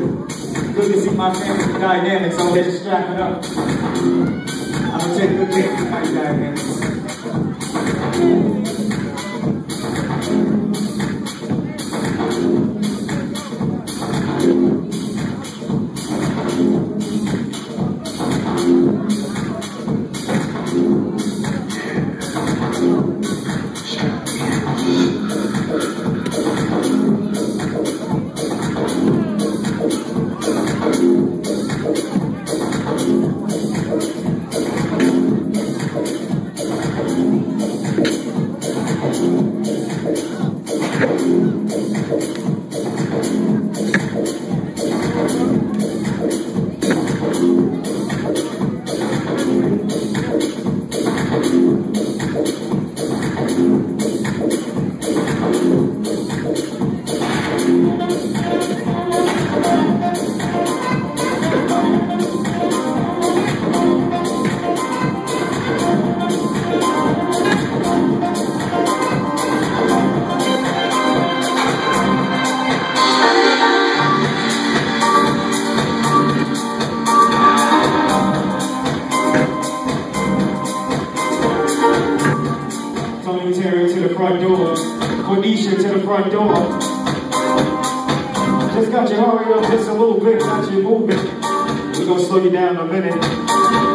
Good to see my family dynamics over here strapping up. I'm gonna take good things from my dynamics. Terry to the front door. Quenisha to the front door. Just got you hurry up just a little bit, got you moving. We're gonna slow you down a minute.